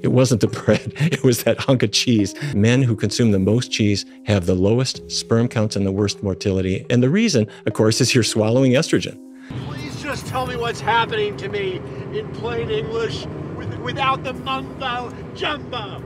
It wasn't the bread, it was that hunk of cheese. Men who consume the most cheese have the lowest sperm counts and the worst motility. And the reason, of course, is you're swallowing estrogen. Please just tell me what's happening to me in plain English with, without the mumbo jumbo.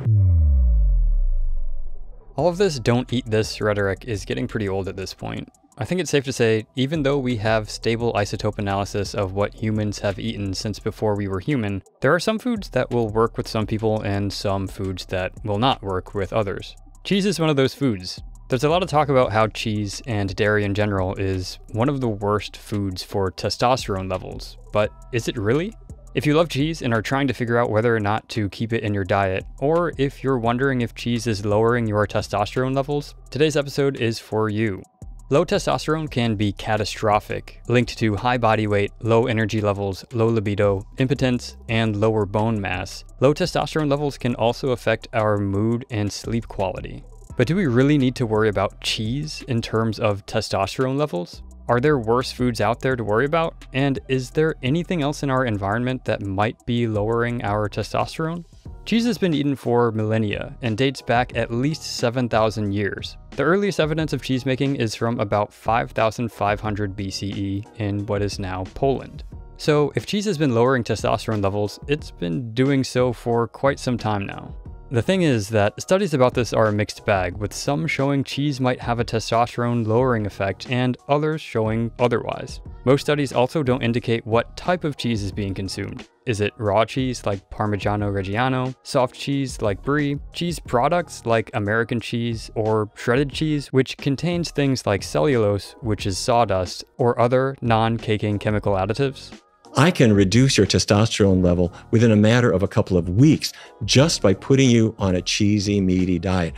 All of this don't eat this rhetoric is getting pretty old at this point. I think it's safe to say, even though we have stable isotope analysis of what humans have eaten since before we were human, there are some foods that will work with some people and some foods that will not work with others. Cheese is one of those foods. There's a lot of talk about how cheese and dairy in general is one of the worst foods for testosterone levels, but is it really? If you love cheese and are trying to figure out whether or not to keep it in your diet, or if you're wondering if cheese is lowering your testosterone levels, today's episode is for you. Low testosterone can be catastrophic, linked to high body weight, low energy levels, low libido, impotence, and lower bone mass. Low testosterone levels can also affect our mood and sleep quality. But do we really need to worry about cheese in terms of testosterone levels? Are there worse foods out there to worry about? And is there anything else in our environment that might be lowering our testosterone? Cheese has been eaten for millennia and dates back at least 7,000 years. The earliest evidence of cheesemaking is from about 5,500 BCE in what is now Poland. So, if cheese has been lowering testosterone levels, it's been doing so for quite some time now. The thing is that studies about this are a mixed bag, with some showing cheese might have a testosterone lowering effect and others showing otherwise. Most studies also don't indicate what type of cheese is being consumed. Is it raw cheese like Parmigiano Reggiano, soft cheese like brie, cheese products like American cheese, or shredded cheese, which contains things like cellulose, which is sawdust, or other non caking chemical additives? I can reduce your testosterone level within a matter of a couple of weeks just by putting you on a cheesy, meaty diet.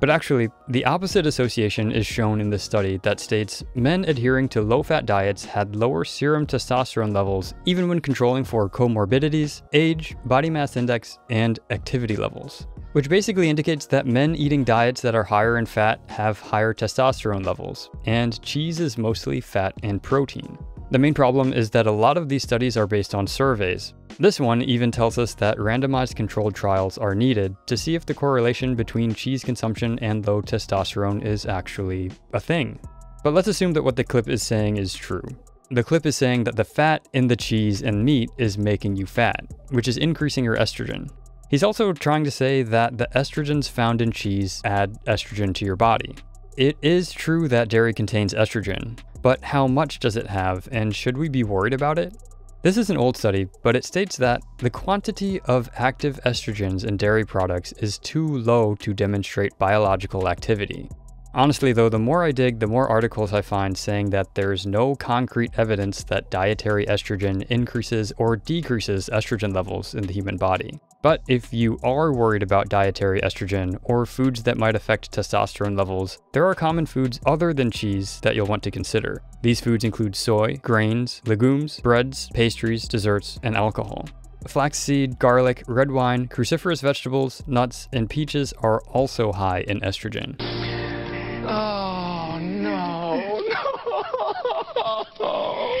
But actually, the opposite association is shown in this study that states men adhering to low fat diets had lower serum testosterone levels even when controlling for comorbidities, age, body mass index, and activity levels. Which basically indicates that men eating diets that are higher in fat have higher testosterone levels, and cheese is mostly fat and protein. The main problem is that a lot of these studies are based on surveys. This one even tells us that randomized controlled trials are needed to see if the correlation between cheese consumption and low testosterone is actually a thing. But let's assume that what the clip is saying is true. The clip is saying that the fat in the cheese and meat is making you fat, which is increasing your estrogen. He's also trying to say that the estrogens found in cheese add estrogen to your body. It is true that dairy contains estrogen, but how much does it have, and should we be worried about it? This is an old study, but it states that the quantity of active estrogens in dairy products is too low to demonstrate biological activity. Honestly, though, the more I dig, the more articles I find saying that there's no concrete evidence that dietary estrogen increases or decreases estrogen levels in the human body. But if you are worried about dietary estrogen or foods that might affect testosterone levels, there are common foods other than cheese that you'll want to consider. These foods include soy, grains, legumes, breads, pastries, desserts, and alcohol. Flaxseed, garlic, red wine, cruciferous vegetables, nuts, and peaches are also high in estrogen. Oh, no, no.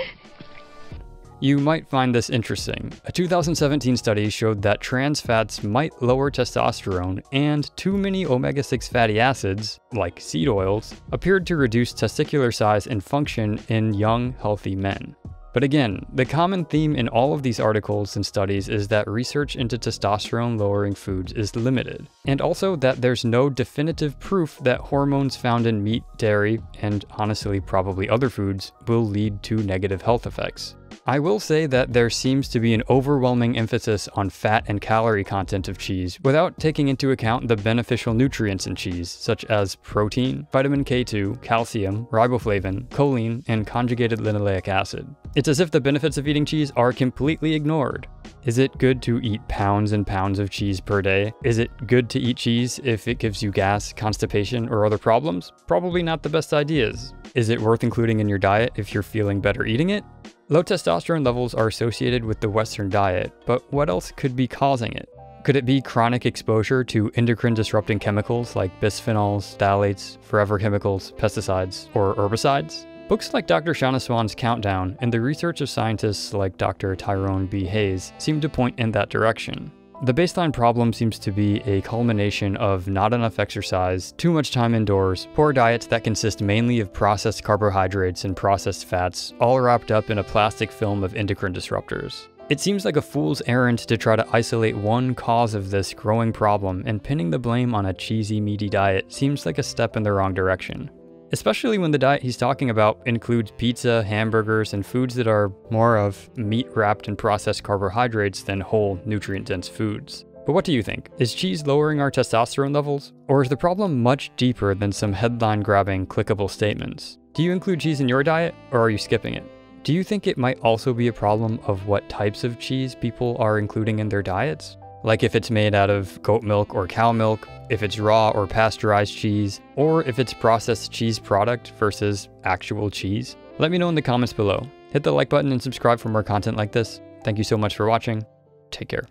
You might find this interesting. A 2017 study showed that trans fats might lower testosterone, and too many omega 6 fatty acids, like seed oils, appeared to reduce testicular size and function in young, healthy men. But again, the common theme in all of these articles and studies is that research into testosterone lowering foods is limited, and also that there's no definitive proof that hormones found in meat, dairy, and honestly probably other foods will lead to negative health effects. I will say that there seems to be an overwhelming emphasis on fat and calorie content of cheese without taking into account the beneficial nutrients in cheese, such as protein, vitamin K2, calcium, riboflavin, choline, and conjugated linoleic acid. It's as if the benefits of eating cheese are completely ignored. Is it good to eat pounds and pounds of cheese per day? Is it good to eat cheese if it gives you gas, constipation, or other problems? Probably not the best ideas. Is it worth including in your diet if you're feeling better eating it? Low testosterone levels are associated with the Western diet, but what else could be causing it? Could it be chronic exposure to endocrine disrupting chemicals like bisphenols, phthalates, forever chemicals, pesticides, or herbicides? Books like Dr. Shanna Swan's Countdown and the research of scientists like Dr. Tyrone B. Hayes seem to point in that direction. The baseline problem seems to be a culmination of not enough exercise, too much time indoors, poor diets that consist mainly of processed carbohydrates and processed fats, all wrapped up in a plastic film of endocrine disruptors. It seems like a fool's errand to try to isolate one cause of this growing problem, and pinning the blame on a cheesy, meaty diet seems like a step in the wrong direction especially when the diet he's talking about includes pizza, hamburgers, and foods that are more of meat wrapped in processed carbohydrates than whole, nutrient dense foods. But what do you think? Is cheese lowering our testosterone levels? Or is the problem much deeper than some headline grabbing, clickable statements? Do you include cheese in your diet, or are you skipping it? Do you think it might also be a problem of what types of cheese people are including in their diets? Like if it's made out of goat milk or cow milk, if it's raw or pasteurized cheese, or if it's processed cheese product versus actual cheese? Let me know in the comments below. Hit the like button and subscribe for more content like this. Thank you so much for watching. Take care.